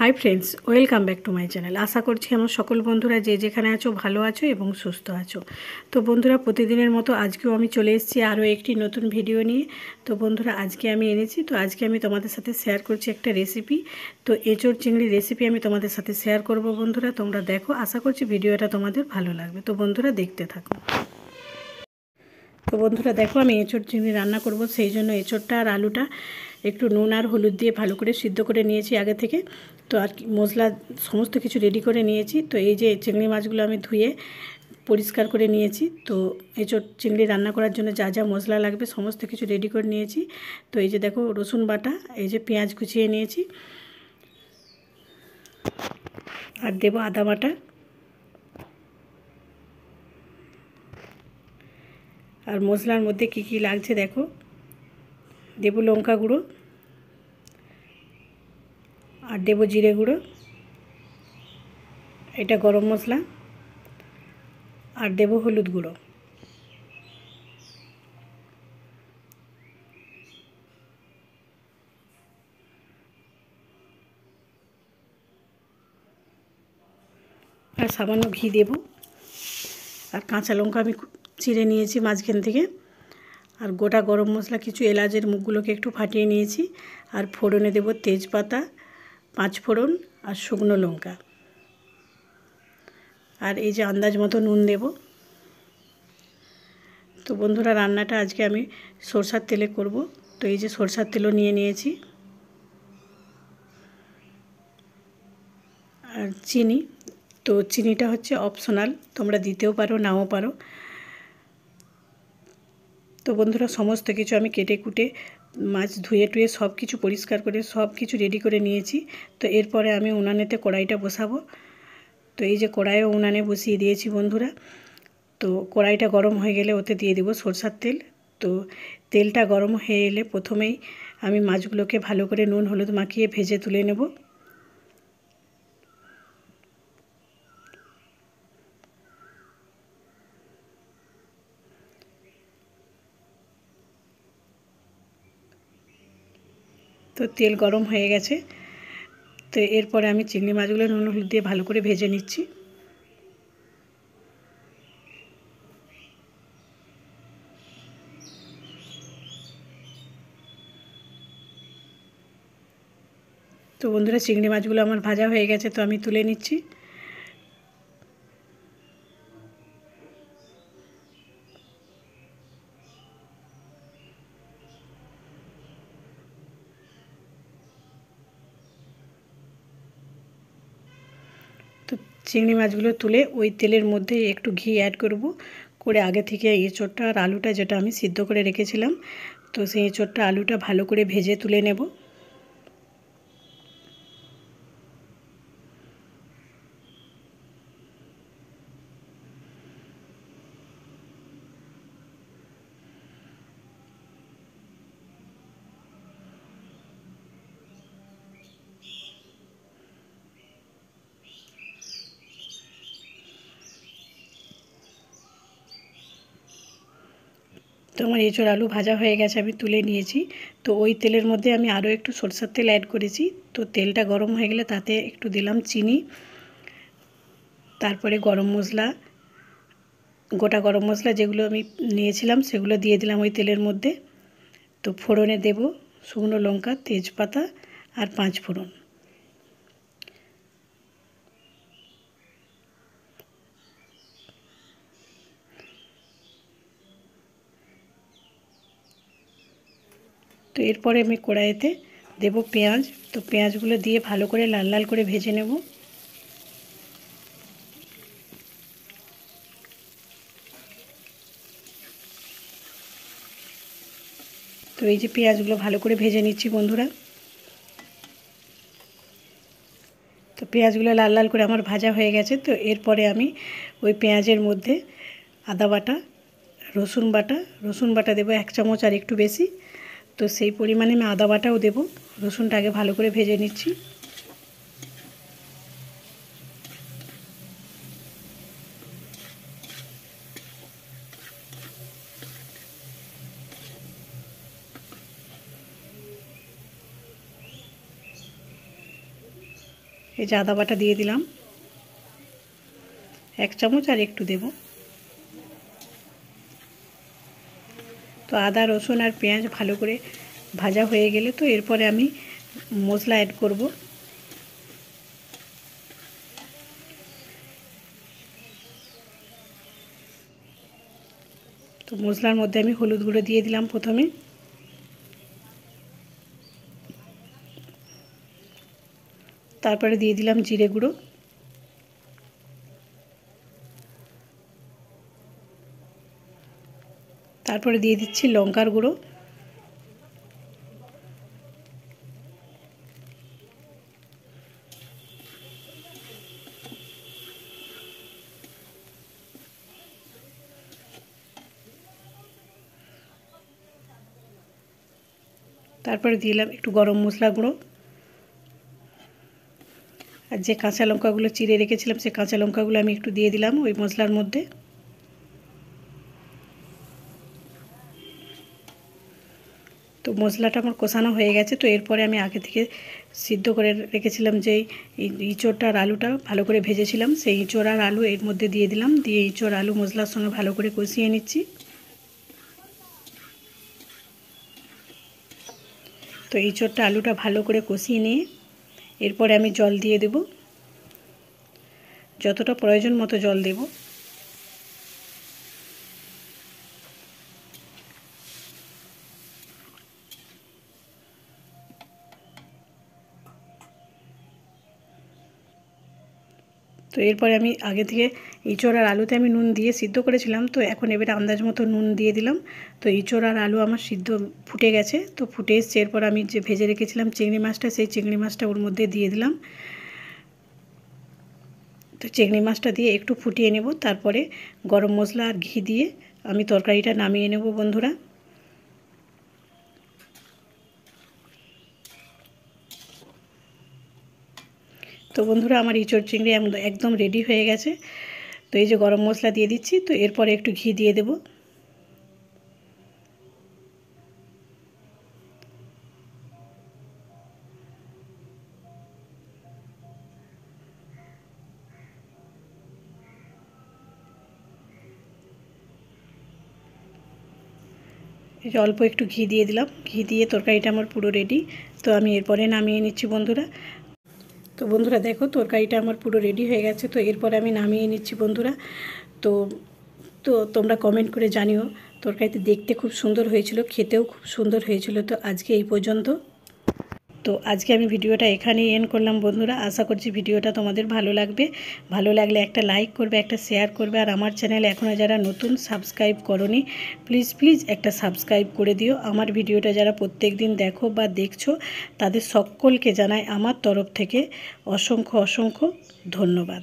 Hi friends welcome back to my channel আশা করছি আমার সকল বন্ধুরা যে যেখানে আছো, ভালো আছো এবং সুস্থ আছো। তো বন্ধুরা, প্রতিদিনের মতো আজকেও আমি চলে এসেছি আরও একটি নতুন ভিডিও নিয়ে। তো বন্ধুরা, আজকে আমি এনেছি। তো আজকে আমি তোমাদের সাথে শেয়ার করছি একটা রেসিপি তো এঁচোড় চিংড়ি রেসিপি আমি তোমাদের সাথে শেয়ার করব বন্ধুরা। তোমরা দেখো, আশা করছি ভিডিওটা তোমাদের ভালো লাগবে। তো বন্ধুরা, দেখতে থাকো। তো বন্ধুরা, দেখো, আমি এঁচোড় চিংড়ি রান্না করব। সেই জন্য এঁচোড়টা আর আলুটা একটু নুন আর হলুদ দিয়ে ভালো করে সিদ্ধ করে নিয়েছি আগে থেকে। তো আর কি, মশলা সমস্ত কিছু রেডি করে নিয়েছি। তো এই যে চিংড়ি মাছগুলো আমি ধুয়ে পরিষ্কার করে নিয়েছি। তো এঁচোড় চিংড়ি রান্না করার জন্য যা যা মশলা লাগবে সমস্ত কিছু রেডি করে নিয়েছি। তো এই যে দেখো রসুন বাটা, এই যে পেঁয়াজ কুচিয়ে নিয়েছি। আর দেবো আদা বাটা। আর মশলার মধ্যে কি কি লাগছে দেখো। দেবো লঙ্কা গুঁড়ো। আর দেবো জিরে গুঁড়ো। এটা গরম মশলা। আর দেবো হলুদ গুঁড়ো। আর সামান্য ঘি দেব। আর কাঁচা লঙ্কা আমি চিড়ে নিয়েছি মাঝখান থেকে। আর গোটা গরম মশলা, কিছু এলাচের মুখগুলোকে একটু ফাটিয়ে নিয়েছি। আর ফোড়নে দেব তেজপাতা। পাঁচ ফোড়ন আর শুকনো লঙ্কা। আর এই যে আন্দাজ মতো নুন দেব। তো বন্ধুরা, রান্নাটা আজকে আমি সরষার তেলে করব। তো এই যে সরষার তেলও নিয়ে নিয়েছি। আর চিনি। তো চিনিটা হচ্ছে অপশনাল, তোমরা দিতেও পারো, নাও পারো। তো বন্ধুরা, সমস্ত কিছু আমি কেটে কুটে মাছ ধুয়ে টুয়ে সব কিছু পরিষ্কার করে, সব কিছু রেডি করে নিয়েছি। তো এরপরে আমি উনানেতে কড়াইটা বসাবো। তো এই যে কড়াইও উনানে বসিয়ে দিয়েছি বন্ধুরা। তো কড়াইটা গরম হয়ে গেলে ওতে দিয়ে দেবো সরষার তেল। তো তেলটা গরম হয়ে এলে প্রথমেই আমি মাছগুলোকে ভালো করে নুন, হলুদ মাখিয়ে ভেজে তুলে নেব। তো তেল গরম হয়ে গেছে। তো এরপরে আমি চিংড়ি মাছগুলো নুন, হলুদ দিয়ে ভালো করে ভেজে নিচ্ছি। তো বন্ধুরা, চিংড়ি মাছগুলো আমার ভাজা হয়ে গেছে, তো আমি তুলে নিচ্ছি। চিংড়ি মাছগুলো তুলে ওই তেলের মধ্যে একটু ঘি অ্যাড করব। করে আগে থেকে এঁচোড়টা আর আলুটা যেটা আমি সিদ্ধ করে রেখেছিলাম, তো সেই এঁচোড়টা আলুটা ভালো করে ভেজে তুলে নেব। তো আমার এঁচোড় আলু ভাজা হয়ে গেছে, আমি তুলে নিয়েছি। তো ওই তেলের মধ্যে আমি আরও একটু সরষের তেল অ্যাড করেছি। তো তেলটা গরম হয়ে গেলে তাতে একটু দিলাম চিনি, তারপরে গরম মশলা, গোটা গরম মশলা যেগুলো আমি নিয়েছিলাম সেগুলো দিয়ে দিলাম ওই তেলের মধ্যে। তো ফোড়নে দেব শুকনো লঙ্কা, তেজপাতা আর পাঁচ ফোড়ন। তো এরপরে আমি কড়াইতে দেব পেঁয়াজ। তো পেঁয়াজগুলো দিয়ে ভালো করে লাল লাল করে ভেজে নেব। তো এই যে পেঁয়াজগুলো ভালো করে ভেজে নিচ্ছি বন্ধুরা। তো পেঁয়াজগুলো লাল লাল করে আমার ভাজা হয়ে গেছে। তো এরপরে আমি ওই পেঁয়াজের মধ্যে আদা বাটা, রসুন বাটা রসুন বাটা দেবো এক চামচ আর একটু বেশি। তো সেই পরিমাণে আমি আদা বাটাও দেবো। রসুনটা আগে ভালো করে ভেজে নিচ্ছি। এই যে আদা বাটা দিয়ে দিলাম। এক চামচ আর একটু দেব। আদা, রসুন আর পেঁয়াজ ভালো করে ভাজা হয়ে গেলে তো এরপরে আমি মশলা অ্যাড করব। তো মশলার মধ্যে আমি হলুদ গুঁড়ো দিয়ে দিলাম প্রথমে। তারপরে দিয়ে দিলাম জিরে গুঁড়ো। তারপরে দিয়ে দিচ্ছি লঙ্কার গুঁড়ো। তারপরে দিলাম একটু গরম মশলা গুঁড়ো। আর যে কাঁচা লঙ্কাগুলো চিড়ে রেখেছিলাম, সে কাঁচা লঙ্কাগুলো আমি একটু দিয়ে দিলাম ওই মশলার মধ্যে। তো মশলাটা আমার কষানো হয়ে গেছে, তো এরপরে আমি আগে থেকে সিদ্ধ করে রেখেছিলাম যে ইঁচড়টা আর আলুটা ভালো করে ভেজেছিলাম। সেই ইঁচড় আর আলু এর মধ্যে দিয়ে দিলাম, দিয়ে ইঁচড় আলু মশলার সঙ্গে ভালো করে কষিয়ে নিচ্ছি। তো ইঁচড়টা আলুটা ভালো করে কষিয়ে নিয়ে এরপরে আমি জল দিয়ে দেব। যতটা প্রয়োজন মতো জল দেব। তো এরপরে আমি আগে থেকে ইঁচড় আর আলুতে আমি নুন দিয়ে সিদ্ধ করেছিলাম, তো এখন এবারে আন্দাজ মতো নুন দিয়ে দিলাম। তো ইঁচড় আর আলু আমার সিদ্ধ ফুটে গেছে, তো ফুটে এসছে। এরপর আমি যে ভেজে রেখেছিলাম চিংড়ি মাছটা, সেই চিংড়ি মাছটা ওর মধ্যে দিয়ে দিলাম। তো চিংড়ি মাছটা দিয়ে একটু ফুটিয়ে নেব, তারপরে গরম মশলা আর ঘি দিয়ে আমি তরকারিটা নামিয়ে নেব বন্ধুরা। তো বন্ধুরা, আমার ইঁচড় চিংড়ি একদম রেডি হয়ে গেছে। তো এই যে গরম মশলা দিয়ে দিচ্ছি, তো এরপরে একটু ঘি দিয়ে দেব। এই যে অল্প একটু ঘি দিয়ে দিলাম। ঘি দিয়ে তরকারিটা আমার পুরো রেডি তো আমি এরপরে নামিয়ে নিচ্ছি বন্ধুরা। তো বন্ধুরা দেখো, তরকারিটা আমার পুরো রেডি হয়ে গেছে, তো এরপরে আমি নামিয়ে নিচ্ছি বন্ধুরা। তো তো তোমরা কমেন্ট করে জানিও তরকারিতে দেখতে খুব সুন্দর হয়েছিল, খেতেও খুব সুন্দর হয়েছিল, তো আজকে এই পর্যন্ত। তো আজকে আমি ভিডিওটা এখানেই এন্ড করলাম বন্ধুরা। আশা করছি ভিডিওটা তোমাদের ভালো লাগবে। ভালো লাগলে একটা লাইক করবে, একটা শেয়ার করবে। আর আমার চ্যানেল এখনও যারা নতুন সাবস্ক্রাইব করনি প্লিজ প্লিজ একটা সাবস্ক্রাইব করে দিও। আমার ভিডিওটা যারা প্রত্যেক দিন দেখো বা দেখছ, তাদের সকলকে জানাই আমার তরফ থেকে অসংখ্য অসংখ্য ধন্যবাদ।